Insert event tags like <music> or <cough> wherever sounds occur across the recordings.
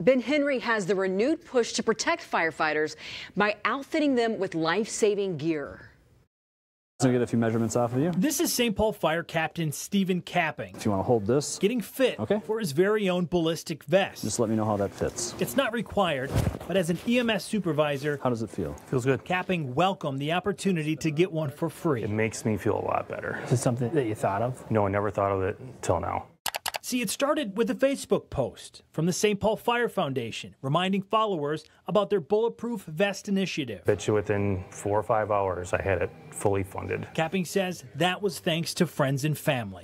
Ben Henry has the renewed push to protect firefighters by outfitting them with life-saving gear. I'll get a few measurements off of you. This is St. Paul Fire Captain Stephen Capping. If you want to hold this, getting fit okay. for his very own ballistic vest. Just let me know how that fits. It's not required, but as an EMS supervisor, how does it feel? Feels good. Capping welcomed the opportunity to get one for free. It makes me feel a lot better. Is it something that you thought of? No, I never thought of it till now. See, it started with a Facebook post from the St. Paul Fire Foundation reminding followers about their Bulletproof Vest initiative. Bet you within four or five hours I had it fully funded. Capping says that was thanks to friends and family.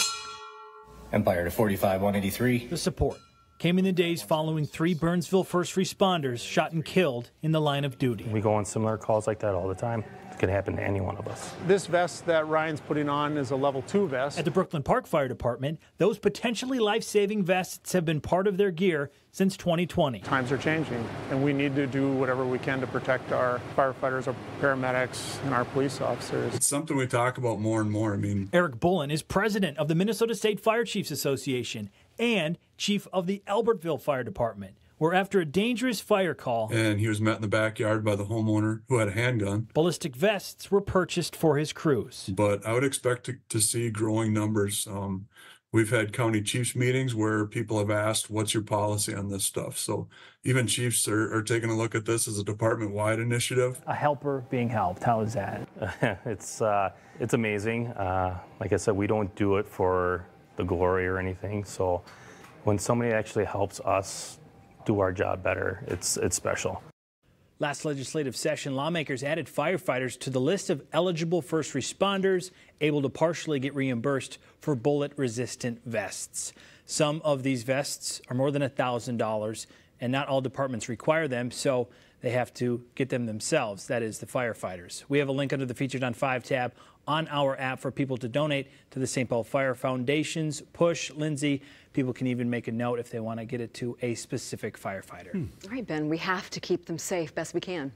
Empire to 45 183. The support came in the days following three Burnsville first responders shot and killed in the line of duty. We go on similar calls like that all the time. It could happen to any one of us. This vest that Ryan's putting on is a level two vest. At the Brooklyn Park Fire Department, those potentially life-saving vests have been part of their gear since 2020. Times are changing, and we need to do whatever we can to protect our firefighters, our paramedics, and our police officers. It's something we talk about more and more. I mean, Eric Bullen is president of the Minnesota State Fire Chiefs Association and chief of the Albertville Fire Department where after a dangerous fire call. And he was met in the backyard by the homeowner who had a handgun. Ballistic vests were purchased for his crews. But i would expect to, to see growing numbers. Um, we've had county chiefs meetings where people have asked what's your policy on this stuff? So even chiefs are, are taking a look at this as a department-wide initiative. A helper being helped how is that? <laughs> It's uh, it's amazing. Uh, like i said we don't do it for the glory or anything so when somebody actually helps us do our job better. It's, it's special. Last legislative session, lawmakers added firefighters to the list of eligible first responders able to partially get reimbursed for bullet resistant vests. Some of these vests are more than $1,000, and not all departments require them, so they have to get them themselves. That is, the firefighters. We have a link under the Featured on 5 tab on our app for people to donate to the St. Paul Fire Foundation's push. Lindsay, people can even make a note if they want to get it to a specific firefighter. Hmm. All right, Ben, we have to keep them safe best we can.